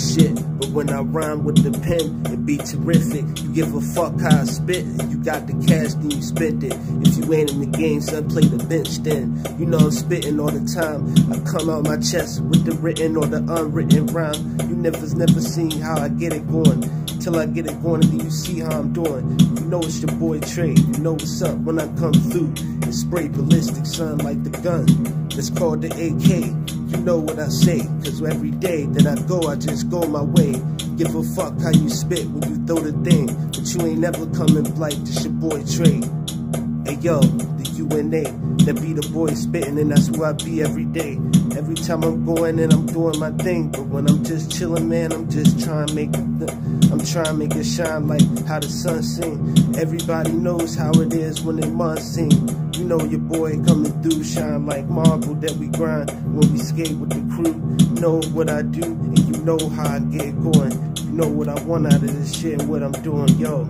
shit, but when I rhyme with the pen, it be terrific. You give a fuck how I spit. You got the cash, then you spend it. If you ain't in the game, son, play the bench then. You know I'm spitting all the time. I come out my chest with the written or the unwritten rhyme. You never's never seen how I get it going. Till I get it going and then you see how I'm doing. You know it's your boy Trey. You know what's up when I come through and spray ballistic, son, like the gun. That's called the AK. You know what I say, cause every day that I go, I just go my way. Give a fuck how you spit when you throw the thing, but you ain't never coming blight. This your boy Trey. Hey yo, the UNA, that be the boy spitting, and that's where I be every day. Every time I'm going and I'm doing my thing, but when I'm just chilling, man, I'm just trying to make it, I'm trying to make it shine like how the sun sing. Everybody knows how it is when it must sing. You know your boy coming through, shine like marble that we grind when we skate with the crew. Know what I do, and you know how I get going. You know what I want out of this shit, and what I'm doing, yo.